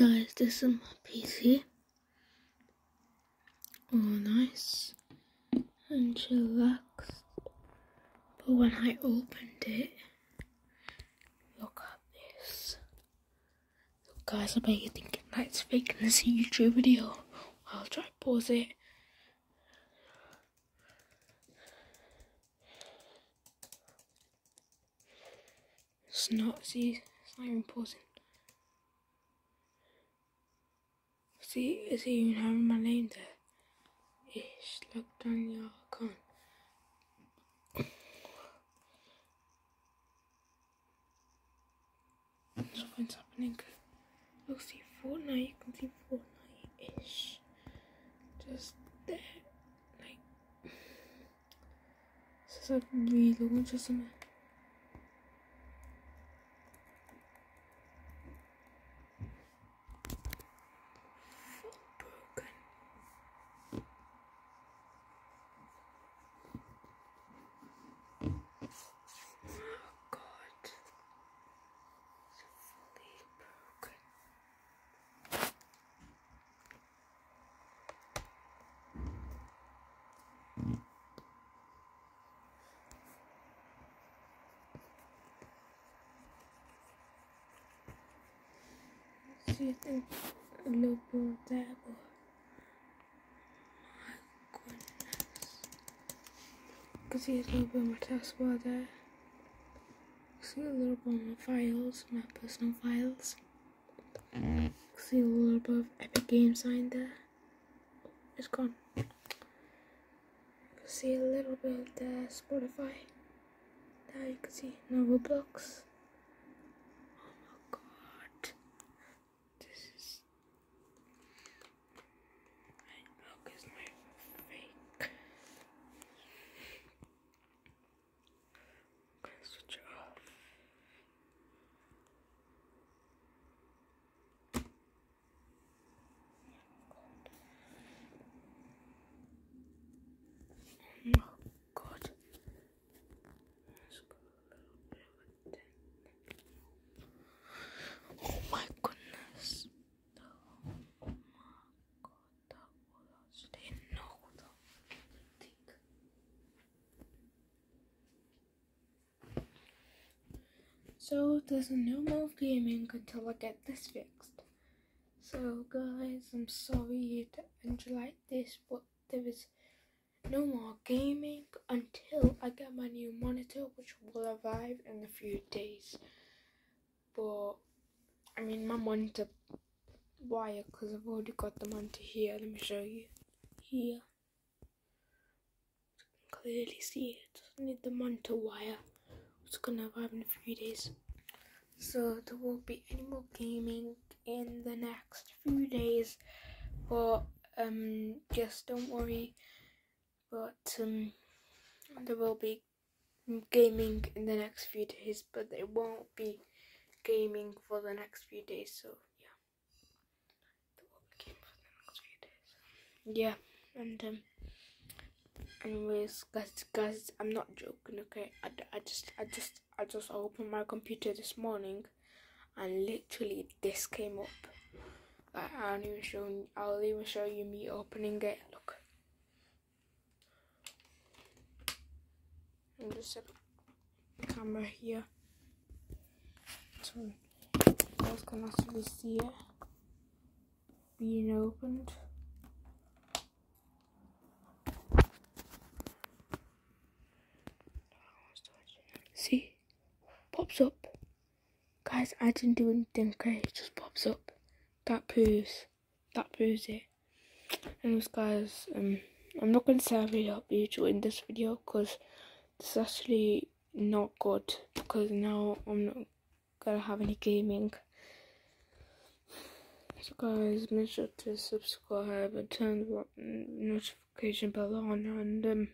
guys, this is my PC. All nice and relaxed. But when I opened it, look at this. So guys, I bet you're thinking that it's fake and it's a YouTube video. I'll try to pause it. It's not, see, it's not even pausing. See, is he even having my name there? Ish, look down your account. Something's happening. Look, see Fortnite, you can see Fortnite-ish. Just there, like, this is like relaunch or something. broken. Of that, but my goodness. You can see a little bit of my taskbar there. See a little bit of my files, my personal files. See a little bit of Epic Game sign there. It's gone. See a little bit of the Spotify. There you can see no Roblox. Oh my god. This is Milk is my fake. I'm gonna switch it off. Oh god. Let's go a little bit of a dent. Oh my goodness. Oh my god, that was I didn't know that. Think. So there's no more gaming until I get this fixed. So guys, I'm sorry to end like this, but there is no more gaming until I get my new monitor, which will arrive in a few days. But I mean, my monitor wire because I've already got the monitor here. Let me show you here. You can clearly see it. I need the monitor wire. It's gonna arrive in a few days. So there won't be any more gaming in the next few days. But um, just don't worry. But um, there will be gaming in the next few days, but there won't be gaming for the next few days. So yeah, there won't be gaming for the next few days. Yeah, and um, anyways, guys, guys, I'm not joking. Okay, I, I just, I just, I just opened my computer this morning, and literally this came up. Like, I'll even show, I'll even show you me opening it. Look. I'm just set the camera here so you guys can actually see it being opened. See? Pops up. Guys, I didn't do anything, okay? It just pops up. That proves that proves it. Anyways guys, um I'm not gonna say I really hope you enjoyed this video because it's actually not good because now I'm not gonna have any gaming. So guys, make sure to subscribe and turn the notification bell on, and um,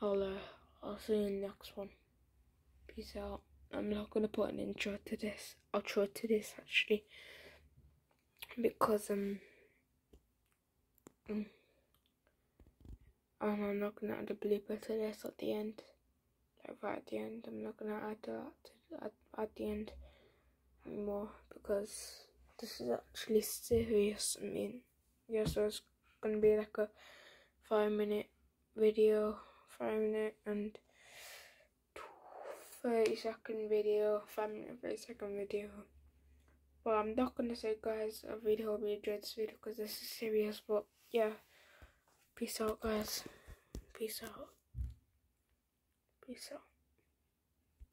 I'll uh, I'll see you in the next one. Peace out. I'm not gonna put an intro to this, outro to this actually, because um. um and I'm not gonna add a blooper to this at the end, like right at the end. I'm not gonna add that to, at, at the end anymore because this is actually serious. I mean, yeah, so it's gonna be like a five minute video, five minute and 30 second video, five minute, 30 second video. But I'm not gonna say, guys, I really hope you enjoyed this video because this is serious. But yeah, peace out, guys. Peace out. Peace out.